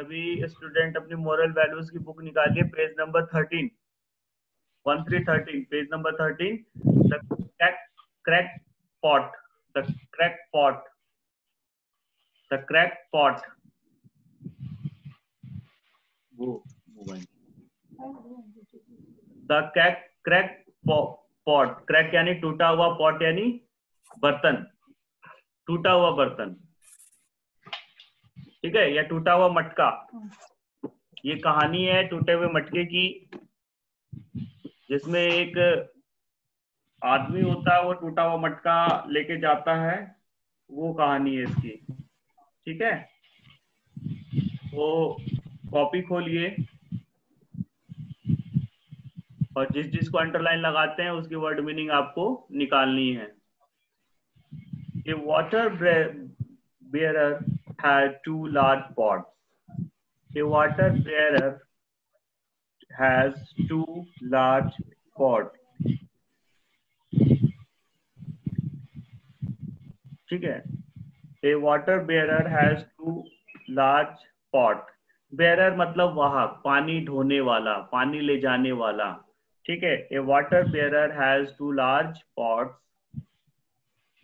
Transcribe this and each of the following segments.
सभी स्टूडेंट अपनी moral values की बुक निकालिए page number thirteen one three thirteen page number thirteen the crack pot the crack pot the crack pot वो mobile the crack crack pot crack यानी टूटा हुआ pot यानी बर्तन, टूटा हुआ बर्तन। ठीक है? या टूटा हुआ मटका। ये कहानी है टूटे हुए मटके की जिसमें एक आदमी होता है वो टूटा हुआ मटका लेके जाता है। वो कहानी है इसकी। ठीक है? वो कॉपी खोलिए। और जिस जिसको अंडरलाइन लगाते हैं उसकी वर्ड मीनिंग आपको निकालनी है। A water bearer had two large pots. A water bearer has two large pots. ठीक है? A water bearer has two large pot bearer मतलब वाहक पानी ढोने वाला, पानी ले जाने वाला। ठीक है? A water bearer has two large pots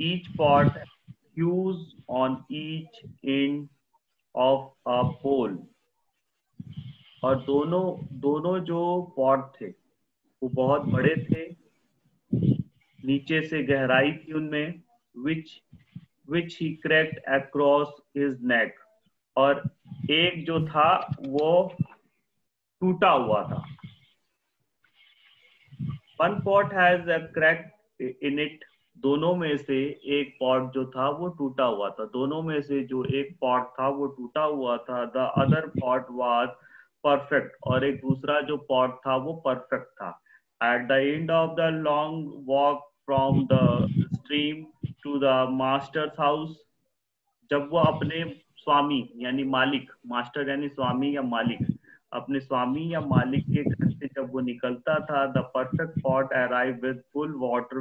each pot fuse on each end of a pole. और दोनों दोनों जो पॉट थे, वो बहुत बड़े थे। नीचे से गहराई थी उनमें विच विच ही क्रैक्ड अक्रॉस हिज नेक और एक जो था, वो टूटा हुआ था। One pot has a crack in it दोनों में से एक पॉट जो था वो टूटा हुआ था। दोनों में से जो एक पॉट था वो टूटा हुआ था। The other pot was perfect और एक दूसरा जो पॉट था वो परफेक्ट था। At the end of the long walk from the stream to the master's house जब वो अपने स्वामी यानी मालिक, मास्टर यानी स्वामी या मालिक, अपने स्वामी या मालिक के घर से जब वो निकलता था the perfect pot arrive with full water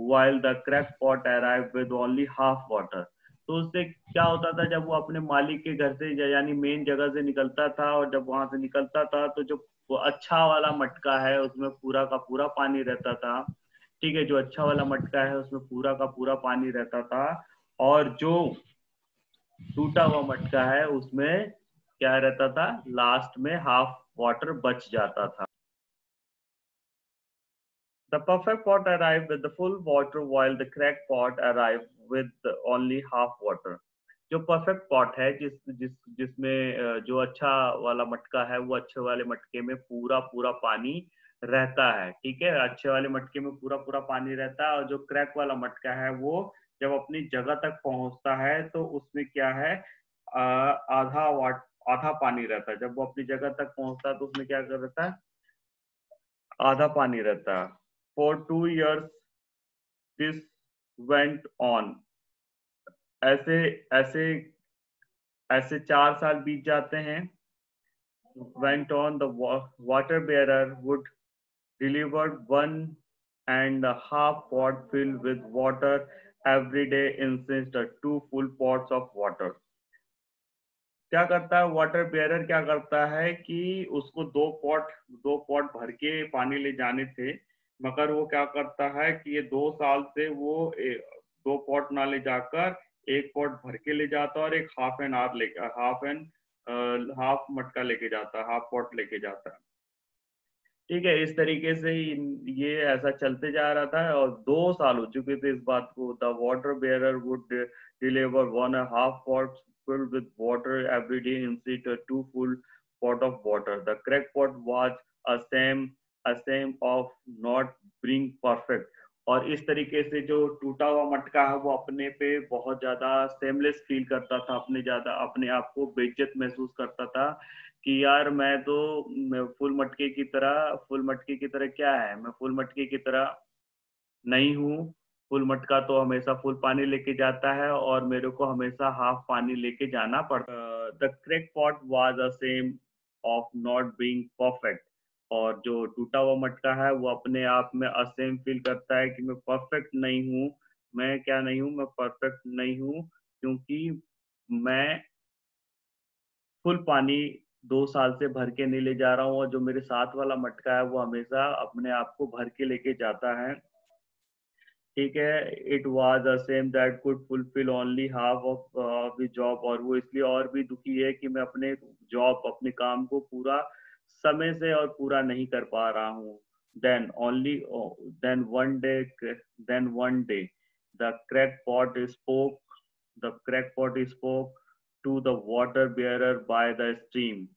while the cracked pot arrived with only half water. तो उससे क्या होता था, जब वो अपने मालिक के घर से, यानी मेन जगह से निकलता था और जब वहाँ से निकलता था तो जो वो अच्छा वाला मटका है, उसमें पूरा का पूरा पानी रहता था। ठीक है, जो अच्छा वाला मटका है, उसमें पूरा का पूरा पानी रहता था। और जो टूटा हुआ मटका है, उसमें क्या रहता था लास्ट में हाफ़ वाटर बच जाता था। The perfect pot arrived with the full water while the cracked pot arrived with only half water. जो परफेक्ट पॉट है, जिस जिस, जिसमें जो अच्छा वाला मटका है, वो अच्छे वाले मटके में पूरा पूरा पानी रहता है, ठीक है? अच्छे वाले मटके में पूरा पूरा पानी रहता है और जो क्रैक वाला मटका है, वो जब अपनी जगह तक पहुँचता है तो उसमें क्या है? आधा वाट, आधा पानी रहता है। जब वो अपनी जगह तक पहुँचता है तो उसमें क्या रहता है? आधा पानी रहता है। For two years this went on ऐसे ऐसे ऐसे चार साल बीत जाते हैं went on the water bearer would deliver one and a half pot filled with water every day instead of two full pots of water क्या करता है वाटर बेयरर क्या करता है कि उसको दो पॉट दो पॉट भर के पानी ले जाने थे मगर वो क्या करता है कि ये दो साल से वो दो पॉट ना ले जाकर एक पॉट भर के ले जाता है और एक हाफ़ एन आर लेकर हाफ़ एन हाफ़ मटका लेके जाता है हाफ़ पॉट लेके जाता है ठीक है, इस तरीके से ही ये ऐसा चलते जा रहा था और दो साल हो चुके थे इस बात को the water bearer would deliver one half pot filled with water every day instead of two full pot of. The crack pot was a ashamed of not bring perfect और इस तरीके से जो टूटा हुआ मटका है, वो अपने पे बहुत ज़्यादा सेमलेस फील करता था, अपने ज़्यादा, अपने आप को बेइज्जत महसूस करता था कि यार मैं तो मैं फुल मटके की तरह, फुल मटके की तरह क्या है? मैं फुल मटके की तरह नहीं हूँ। फुल मटका तो हमेशा फुल पानी लेके जाता है और मेरे को हमेशा हाफ़ पानी लेके जाना पड़ता the crack pot was a shame of not being perfect और जो टूटा हुआ मटका है, वो अपने आप में असेम फील करता है कि मैं परफेक्ट नहीं हूँ। मैं क्या नहीं हूँ? मैं परफेक्ट नहीं हूँ, क्योंकि मैं फुल पानी दो साल से भर के नहीं ले जा रहा हूँ और जो मेरे साथ वाला मटका है, वो हमेशा अपने आप को भर के लेके जाता है। ठीक है it was a shame that could fulfil only half of job और वो इसलिए और भी दुखी है कि मैं अपने जॉब अपने काम को पूरा समय से और पूरा नहीं कर पा रहा हूँ then only then one day then one day the crack pot spoke the crack pot spoke to the water bearer by the stream.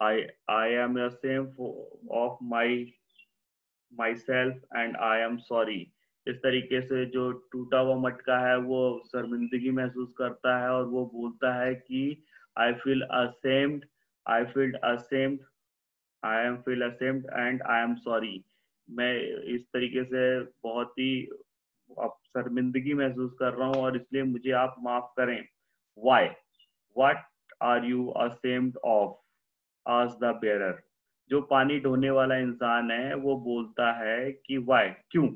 I, I am ashamed of my myself and I am sorry. इस तरीके से जो टूटा हुआ मटका है वो शर्मिंदगी महसूस करता है और वो बोलता है कि I feel ashamed I feel ashamed I am feel ashamed and I am sorry मैं इस तरीके से बहुत ही शर्मिंदगी महसूस कर रहा हूँ और इसलिए मुझे आप माफ़ करें। Why? What are you ashamed of? asked the bearer. जो पानी ढोने वाला इंसान है, वो बोलता है कि वाई क्यों?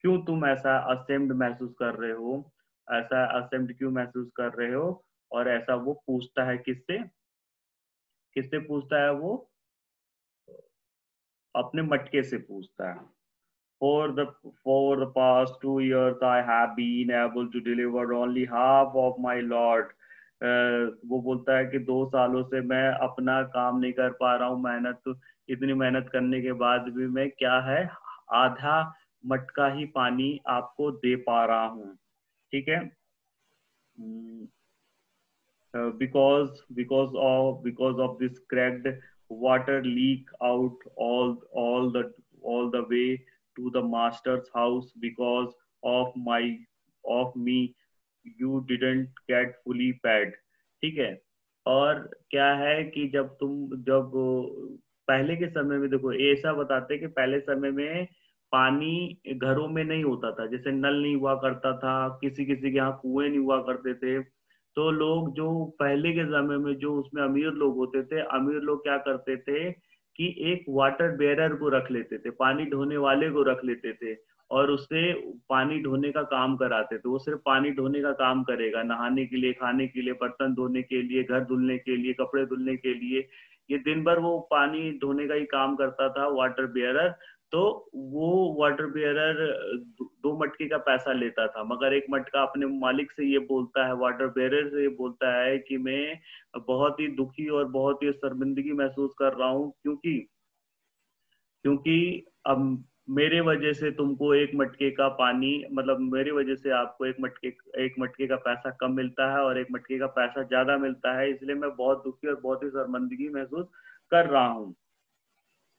क्यों तुम ऐसा असेम्ड महसूस कर रहे हो? ऐसा असेम्ड क्यों महसूस कर रहे हो? और ऐसा वो पूछता है किससे? किससे पूछता है वो? अपने मटके से पूछता है। For the for the past two years, I have been able to deliver only half of my lot. वो बोलता है कि दो सालों से मैं अपना काम नहीं कर पा रहा हूँ। मेहनत तो इतनी मेहनत करने के बाद भी मैं क्या है? आधा मटका ही पानी आपको दे पा रहा हूँ। ठीक है? Because because of because of this cracked water leak out all all the all the way to the master's house because of my, of me. You didn't get fully paid ठीक है? और क्या है कि जब तुम, जब, पहले के समय में देखो, ऐसा बताते कि पहले समय में पानी घरों में नहीं होता था। जैसे नल नहीं हुआ करता था किसी किसी के यहाँ कुएँ नहीं हुआ करते थे। तो लोग जो पहले के समय में जो उसमें अमीर लोग होते थे, अमीर लोग क्या करते थे कि एक वाटर बेरर को रख लेते थे, पानी ढोने वाले को रख लेते थे और उससे पानी ढोने का काम कराते थे। वो सिर्फ़ पानी ढोने का काम करेगा, नहाने के लिए, खाने के लिए, बर्तन धोने के लिए, घर धुलने के लिए, कपड़े धुलने के लिए। ये दिन भर वो पानी ढोने का ही काम करता था वाटर बेयरर तो वो वाटर बियरर दो मटके का पैसा लेता था। मगर एक मटका अपने मालिक से ये बोलता है वाटर बेयर से ये बोलता है कि मैं बहुत ही दुखी और बहुत ही शर्मिंदगी महसूस कर रहा हूँ, क्योंकि क्योंकि अब मेरे वजह से तुमको एक मटके का पानी मतलब मेरी वजह से आपको एक मटके एक मटके का पैसा कम मिलता है और एक मटके का पैसा ज़्यादा मिलता है, इसलिए मैं बहुत दुखी और बहुत ही शर्मंदगी महसूस कर रहा हूँ।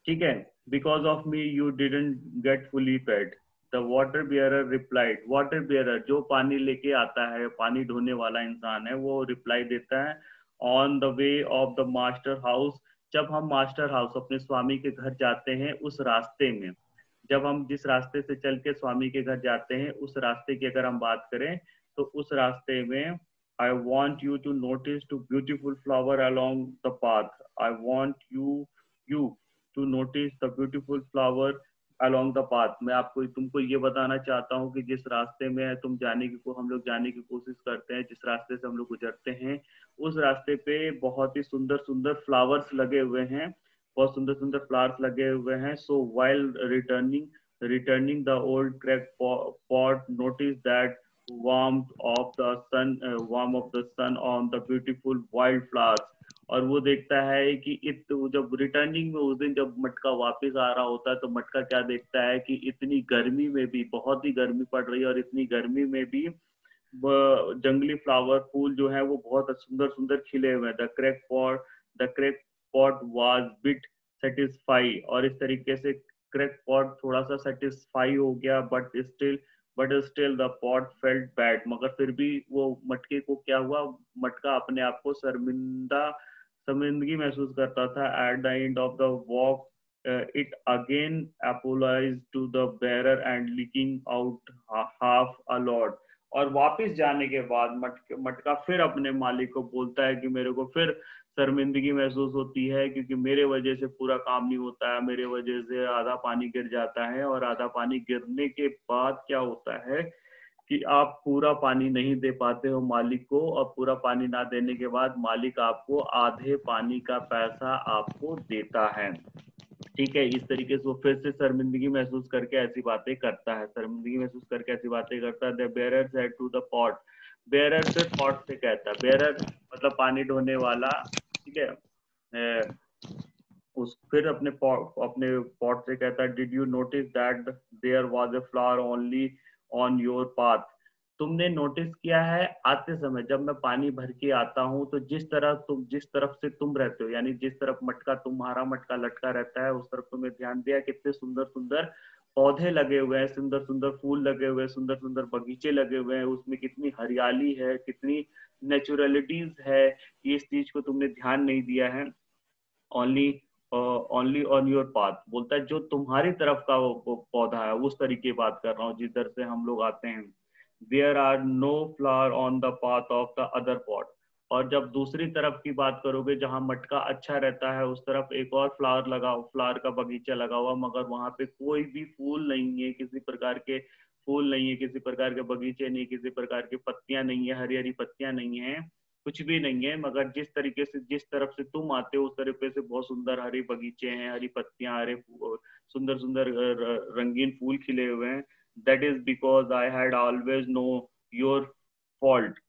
ठीक है because of me you didn't get fully paid the water bearer replied water bear जो पानी लेके आता है, पानी ढोने वाला इंसान है, वो रिप्लाई देता है on the way of the master house जब हम मास्टर हाउस अपने स्वामी के घर जाते हैं, उस रास्ते में, जब हम जिस रास्ते से चल के स्वामी के घर जाते हैं, उस रास्ते की अगर हम बात करें तो उस रास्ते में I want you to notice two beautiful flower along the path I want you you to notice the beautiful flower along the path मैं आपको, तुमको ये बताना चाहता हूँ कि जिस रास्ते में तुम जाने की को, हम लोग जाने की कोशिश करते हैं, जिस रास्ते से हम लोग गुजरते हैं, उस रास्ते पे बहुत ही सुंदर सुंदर फ्लावर्स लगे हुए हैं, बहुत सुंदर सुंदर फ्लावर्स लगे हुए हैं। So while returning returning the old crack pot notice that warmth of the sun uh, warm of the sun on the beautiful wild flowers. और वो देखता है कि इत जब रिटर्निंग में उस दिन जब मटका वापस आ रहा होता है तो मटका क्या देखता है कि इतनी गर्मी में भी बहुत ही गर्मी पड़ रही है और इतनी गर्मी में भी जंगली फ्लावर फूल जो है वो बहुत सुंदर सुंदर खिले हुए हैं। The crack pot the crack pot was bit satisfy और इस तरीके से क्रैक पॉट थोड़ा सा सेटिस्फाई हो गया but still but still the pot felt bad मगर फिर भी वो मटके को क्या हुआ? मटका अपने आप को शर्मिंदा शर्मिंदगी महसूस करता था। At the end of the walk it again apologise to the bearer and leaking out half a lot और वापस जाने के बाद मटके मटका फिर अपने मालिक को बोलता है कि मेरे को फिर शर्मिंदगी महसूस होती है क्योंकि मेरे वजह से पूरा काम नहीं होता है, मेरे वजह से आधा पानी गिर जाता है और आधा पानी गिरने के बाद क्या होता है कि आप पूरा पानी नहीं दे पाते हो मालिक को और पूरा पानी ना देने के बाद मालिक आपको आधे पानी का पैसा आपको देता है। ठीक है, इस तरीके से वो फिर से शर्मिंदगी महसूस करके ऐसी बातें करता है, शर्मिंदगी महसूस करके ऐसी बातें करता है bearer said to the pot bearer से पॉट से कहता है बेरर मतलब पानी ढोने वाला, ठीक है उस फिर अपने अपने पॉट से कहता है did you notice that there was a flower only on your path तुमने नोटिस किया है आते समय जब मैं पानी भर के आता हूँ तो जिस तरह तुम, जिस तरफ़ से तुम रहते हो, यानी जिस तरफ़ मटका, तुम्हारा मटका लटका रहता है, उस तरफ़ तुम्हें ध्यान दिया कितने सुंदर सुंदर पौधे लगे हुए हैं सुंदर सुंदर फूल लगे हुए हैं सुंदर सुंदर बगीचे लगे हुए हैं, उसमें कितनी हरियाली है, कितनी नेचुरलिटीज है इस चीज़ को तुमने ध्यान नहीं दिया है। Only only on your path बोलता है, जो तुम्हारी तरफ़ का वो पौधा है, उस तरीके बात कर रहा हूँ, जिधर से हम लोग आते हैं। There are no flower on the path of the other pot और जब दूसरी तरफ़ की बात करोगे, जहाँ मटका अच्छा रहता है, उस तरफ़ एक और फ्लावर लगा फ्लावर का बगीचा लगा हुआ, मगर वहाँ पे कोई भी फूल नहीं है, किसी प्रकार के फूल नहीं है, किसी प्रकार के बगीचे नहीं, किसी प्रकार की पत्तियाँ नहीं है हरी हरी पत्तियाँ नहीं है, कुछ भी नहीं है, मगर जिस तरीके से, जिस तरफ़ से तुम आते हो, उस तरीके से बहुत सुंदर हरे बगीचे हैं, हरी पत्तियाँ, हरे सुंदर सुंदर रंगीन फूल खिले हुए हैं। That is because I had always know your fault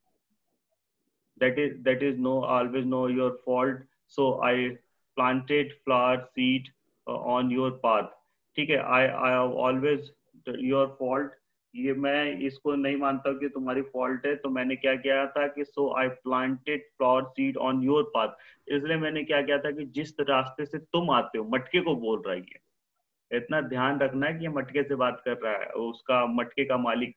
that is that is no always know your fault. So i planted flower seed uh, on your path. ठीक है I I have always your fault ये मैं इसको नहीं मानता कि तुम्हारी fault है तो मैंने क्या किया था कि so I planted flower seed on your path इसलिए मैंने क्या किया था कि जिस रास्ते से तुम आते हो मटके को बोल रहा है इतना ध्यान रखना है कि ये मटके से बात कर रहा है। उसका मटके का मालिक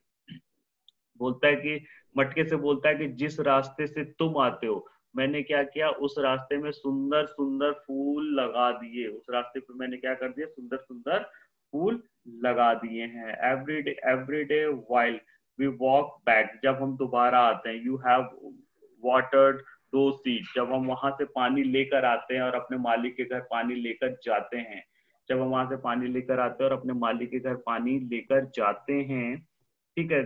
बोलता है कि, मटके से बोलता है कि, जिस रास्ते से तुम आते हो, मैंने क्या किया? उस रास्ते में सुंदर सुंदर फूल लगा दिए। उस रास्ते पर मैंने क्या कर दिया? सुंदर सुंदर फूल लगा दिए हैं। Every day every day while we walk back जब हम दोबारा आते हैं you have watered those seeds जब हम वहाँ से पानी लेकर आते हैं और अपने मालिक के घर पानी लेकर जाते हैं जब हम वहाँ से पानी लेकर आते हैं और अपने मालिक के घर पानी लेकर जाते हैं ठीक है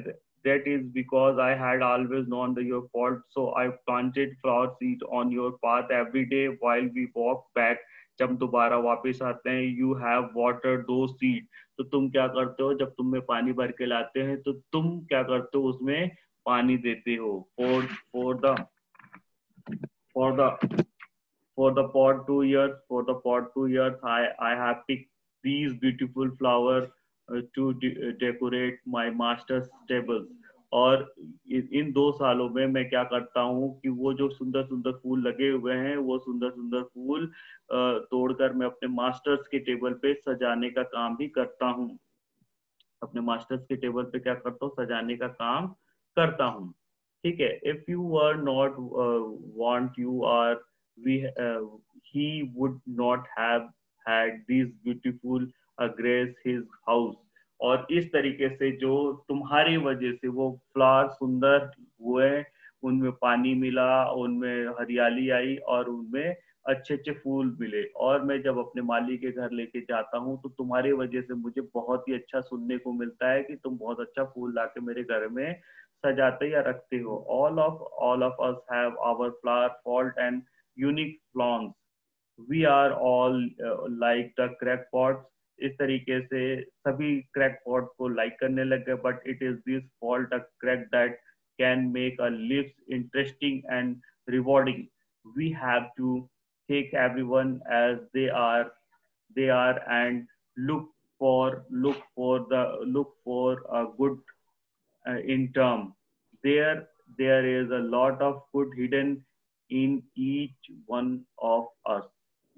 that is because I had always known the, your fault. So I planted flower seed on your path every day while we walk back. जब दोबारा वापस आते हैं you have water those seed तो तुम क्या करते हो जब तुम्हें पानी भर के लाते हैं तो तुम क्या करते हो उसमें पानी देते हो for for the for the for the pot two years for the pot two years I I have pick these beautiful flowers uh, to de decorate my master's tables. और इन दो सालों में मैं क्या करता हूँ कि वो जो सुंदर सुंदर फूल लगे हुए हैं वो सुंदर सुंदर फूल तोड़कर मैं अपने मास्टर्स के टेबल पे सजाने का काम भी करता हूँ। अपने मास्टर्स के टेबल पे क्या करता हूँ? सजाने का काम करता हूँ। ठीक है? If you are not want you are we he would not have had this beautiful grace his house और इस तरीके से जो तुम्हारी वजह से वो फ्लावर सुंदर हुए, उनमें पानी मिला, उनमें हरियाली आई और उनमें अच्छे अच्छे फूल मिले। और मैं जब अपने माली के घर लेके जाता हूँ तो तुम्हारी वजह से मुझे बहुत ही अच्छा सुनने को मिलता है कि तुम बहुत अच्छा फूल ला के मेरे घर में सजाते या रखते हो। All of all of us have our flower fault and unique flaws we are all like the crack pots इस तरीके से सभी क्रैक पॉट को लाइक करने लग गए but it is this fault a crack that can make a lives interesting and rewarding we have to take everyone as they are they are and look for look for the look for a good uh, in term there there is a lot of good hidden in each one of us.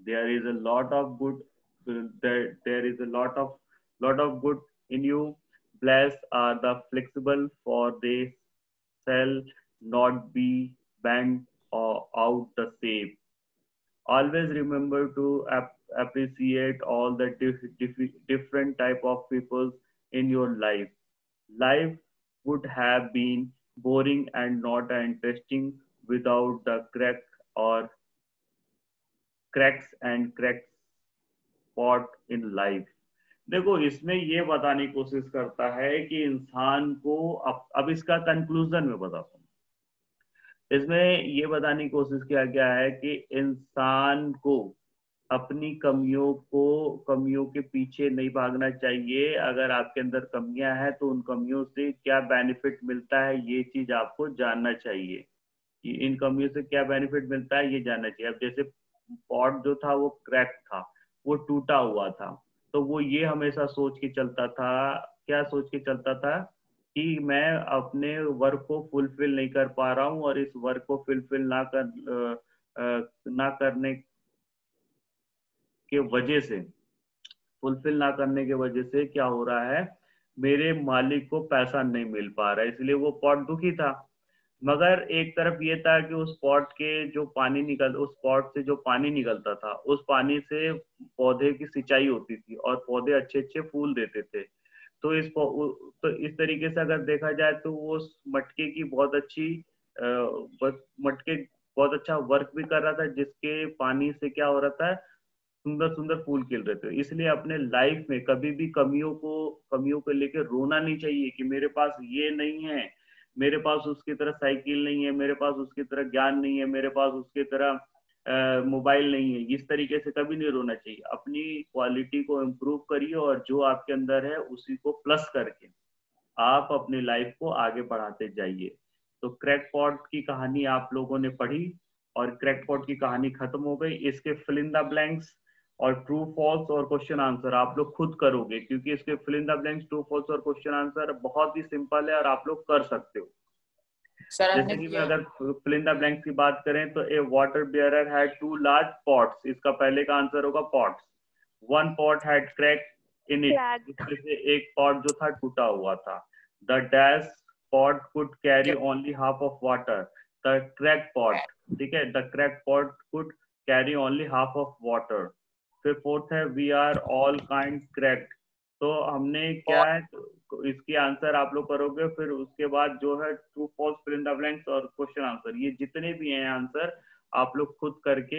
There is a lot of good there, there is a lot of lot of good in you. Blessed are the flexible for they shall not be bent or out the shape always remember to ap- appreciate all the dif- dif- different type of people in your life. Life would have been boring and not interesting without the crack or cracks and cracks spot in life. देखो, इसमें ये बताने की कोशिश करता है कि इंसान को अब अब इसका कंक्लूजन में बताता हूँ। इसमें ये बताने की कोशिश किया गया है कि इंसान को अपनी कमियों को, कमियों के पीछे नहीं भागना चाहिए। अगर आपके अंदर कमियाँ हैं तो उन कमियों से क्या बेनिफिट मिलता है, ये चीज़ आपको जानना चाहिए। कि इन कमियों से क्या बेनिफिट मिलता है, ये जानना चाहिए। अब जैसे पॉट जो था, वो क्रैक था, वो टूटा हुआ था तो वो ये हमेशा सोच के चलता था। क्या सोच के चलता था कि मैं अपने वर्क को फुलफिल नहीं कर पा रहा हूँ और इस वर्क को फुलफिल ना कर ना करने के वजह से फुलफिल ना करने के वजह से क्या हो रहा है, मेरे मालिक को पैसा नहीं मिल पा रहा है, इसलिए वो पॉट दुखी था। मगर एक तरफ़ ये था कि उस पॉट के जो पानी निकल, उस पॉट से जो पानी निकलता था, उस पानी से पौधे की सिंचाई होती थी और पौधे अच्छे अच्छे फूल देते थे। तो इस तो इस तरीके से अगर देखा जाए तो वो मटके की बहुत अच्छी मटके बहुत अच्छा वर्क भी कर रहा था, जिसके पानी से क्या हो रहा था सुंदर सुंदर फूल खिल रहे थे। इसलिए अपने लाइफ में कभी भी कमियों को कमियों को लेकर रोना नहीं चाहिए कि मेरे पास ये नहीं है मेरे पास उसकी तरह साइकिल नहीं है, मेरे पास उसकी तरह ज्ञान नहीं है, मेरे पास उसकी तरह मोबाइल नहीं है। इस तरीके से कभी नहीं रोना चाहिए। अपनी क्वालिटी को इम्प्रूव करिए और जो आपके अंदर है, उसी को प्लस करके आप अपनी लाइफ को आगे बढ़ाते जाइए। तो क्रैक पॉट की कहानी आप लोगों ने पढ़ी और क्रैक पॉट की कहानी खत्म हो गई। इसके फिल इन द ब्लैंक्स और ट्रू फॉल्स और क्वेश्चन आंसर आप लोग खुद करोगे क्योंकि इसके fill in the blanks true false और क्वेश्चन आंसर बहुत ही सिंपल है और आप लोग कर सकते हो। सर जैसे कि अगर फिल इन द ब्लैंक्स की बात करें तो a water bearer had two large pots इसका पहले का आंसर होगा pots one pot had crack in it से एक पॉट जो था टूटा हुआ था। The dash pot could carry only half of water the crack pot ठीक है? The crack pot could carry only half of water फिर फोर्थ है we are all kind correct तो हमने क्या है तो इसकी आंसर आप लोग करोगे, फिर उसके बाद जो है true false fill in the blanks और क्वेश्चन आंसर ये जितने भी हैं आंसर आप लोग खुद करके